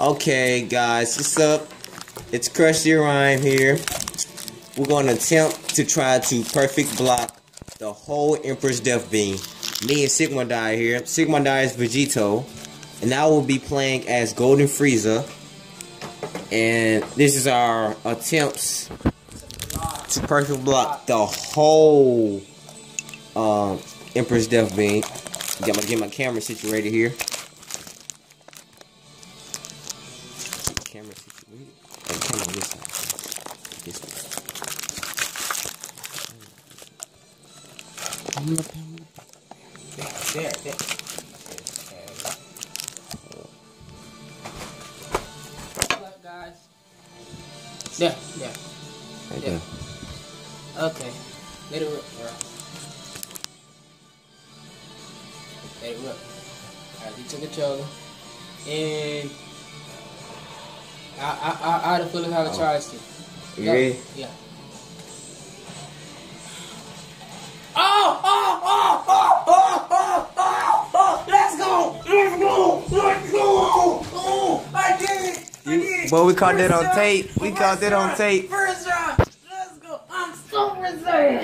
Okay, guys, what's up? It's Krusty Rhyme here. We're going to attempt to try to perfect block the whole Emperor's Death Beam. Me and Sigma Die here. Sigma Die is Vegito. And I will be playing as Golden Frieza. And this is our attempts to perfect block the whole um, Emperor's Death Beam. Get my, get my camera situated here. Camera situated. Camera on this side. This way. There, there. Look, guys. There, there. Right Yeah. there. Okay. Let it rip, bro. Let it rip. Alright, you took control. And I I I, had had feeling how it charged it. You Yeah. Oh, oh, oh, oh, oh, oh, oh, oh, let's go, let's go, let's go, I did. Boy, we caught First that on tape, we caught that on tape. First round, let's go, I'm so resilient.